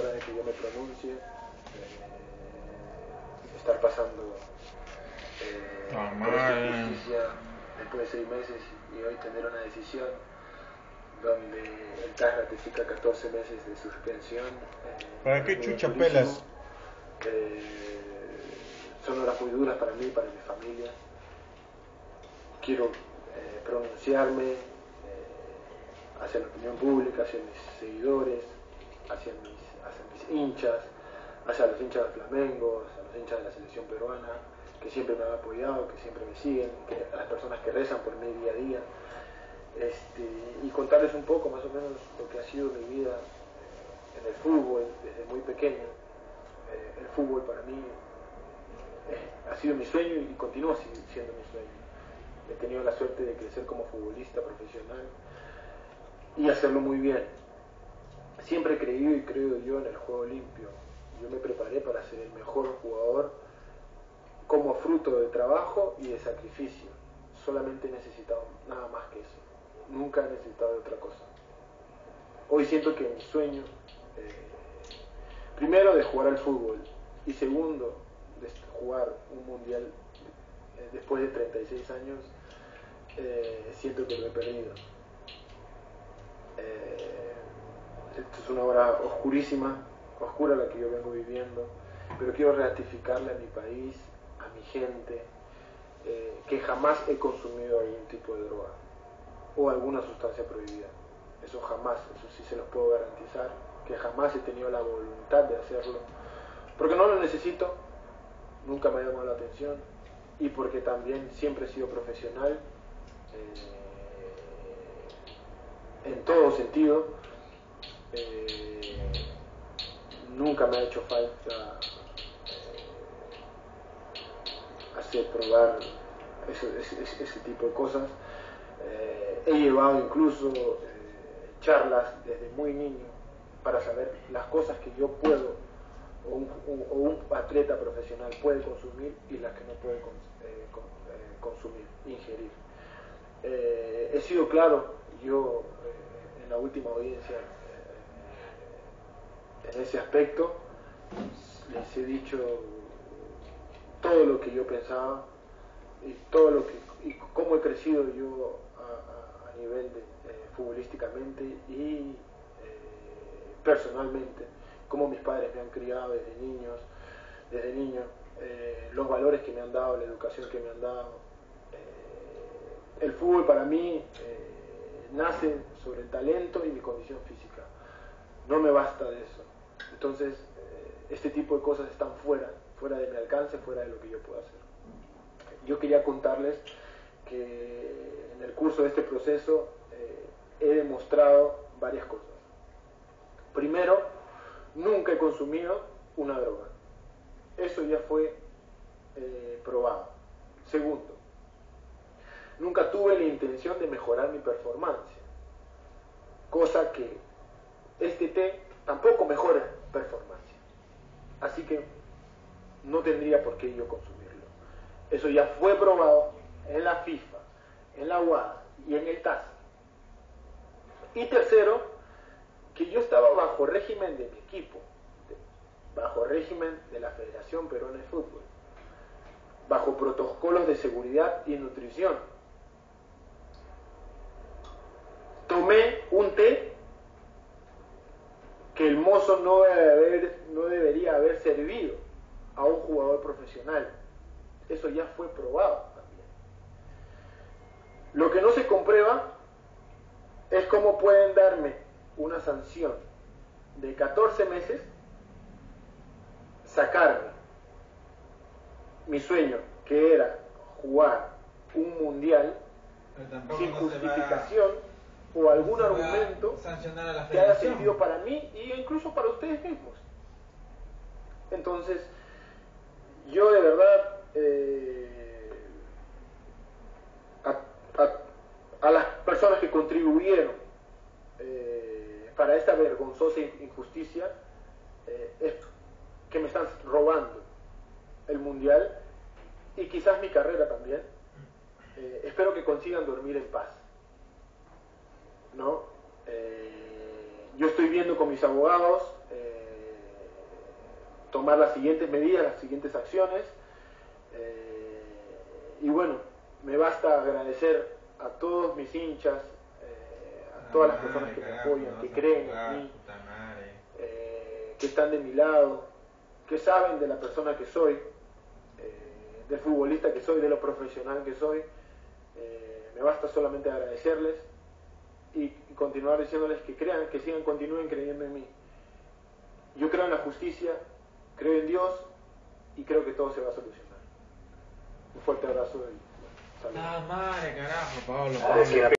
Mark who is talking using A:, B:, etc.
A: hora de que yo me pronuncie. Eh, estar pasando eh,
B: Ah,
A: por esta justicia después de seis meses y hoy tener una decisión donde el TAS ratifica 14 meses de suspensión. eh,
B: ¿Para qué chucha
A: durísimo.
B: pelas?
A: Son horas muy duras para mí, para mi familia. Quiero eh, pronunciarme hacia la opinión pública, hacia mis seguidores, hacia mis, hacia mis hinchas, hacia los hinchas de Flamengo, hacia los hinchas de la selección peruana, que siempre me han apoyado, que siempre me siguen, que a las personas que rezan por mí día a día. Este, y contarles un poco más o menos lo que ha sido mi vida en el fútbol desde muy pequeño. Eh, el fútbol para mí eh, ha sido mi sueño y continúa si- siendo mi sueño. He tenido la suerte de crecer como futbolista profesional y hacerlo muy bien. Siempre he creído y creo yo en el juego limpio. Yo me preparé para ser el mejor jugador como fruto de trabajo y de sacrificio. Solamente he necesitado nada más que eso. Nunca he necesitado de otra cosa. Hoy siento que mi sueño, eh, primero de jugar al fútbol y segundo de jugar un mundial eh, después de 36 años, eh, siento que lo he perdido. Esto es una hora oscurísima, oscura la que yo vengo viviendo, pero quiero ratificarle a mi país, a mi gente, eh, que jamás he consumido algún tipo de droga o alguna sustancia prohibida. Eso jamás, eso sí se los puedo garantizar, que jamás he tenido la voluntad de hacerlo, porque no lo necesito, nunca me ha llamado la atención y porque también siempre he sido profesional eh, en todo sentido. Eh, nunca me ha hecho falta eh, hacer probar ese, ese- ese- tipo de cosas. Eh, he llevado incluso charlas desde muy niño para saber las cosas que yo puedo o un, atleta profesional puede consumir y las que no puede cons- con- consumir, ingerir. He sido claro, yo en la última audiencia en ese aspecto les he dicho todo lo que yo pensaba y todo lo que y cómo he crecido yo a, nivel de, eh, futbolísticamente y eh, personalmente. Cómo mis padres me han criado desde niños desde niño eh, los valores que me han dado la educación que me han dado. El fútbol para mí nace sobre el talento y mi condición física. No me basta de eso entonces eh, este tipo de cosas están fuera fuera de mi alcance fuera de lo que yo puedo hacer yo quería contarles que en el curso de este proceso eh, he demostrado varias cosas. Primero, nunca he consumido una droga. Eso ya fue eh, probado. Segundo, nunca tuve la intención de mejorar mi performance. Cosa que este té tampoco mejora performance. Así que no tendría por qué yo consumirlo. Eso ya fue probado en la FIFA, en la UADA y en el TAS. Y tercero, que yo estaba bajo régimen de mi equipo, bajo régimen de la Federación Peruana de Fútbol, bajo protocolos de seguridad y nutrición. Tomé un té que el mozo no, debe haber- no debería haber servido a un jugador profesional. Eso ya fue probado también. Lo que no se comprueba es cómo pueden darme una sanción de 14 meses, sacarme mi sueño, que era jugar un mundial, sin justificación o algún argumento
C: sancionar a la
A: que haya servido para mí e incluso para ustedes mismos. Entonces, yo de verdad eh, a, a- a las personas que contribuyeron eh, para esta vergonzosa injusticia eh, es que me están robando el mundial y quizás mi carrera también. Eh, espero que consigan dormir en paz. ¿No? Eh, yo estoy viendo con mis abogados eh, tomar las siguientes medidas, las siguientes acciones. Eh, y bueno, me basta agradecer a todos mis hinchas, a todas las personas que me apoyan, que creen en mí, que están de mi lado, que saben de la persona que soy, del futbolista que soy, de lo profesional que soy. me basta solamente agradecerles y, continuar diciéndoles que crean, que sigan, continúen creyendo en mí. Yo creo en la justicia, creo en Dios y creo que todo se va a solucionar. Un fuerte abrazo y saludos.
B: Ah, madre, carajo, Pablo. Pablo.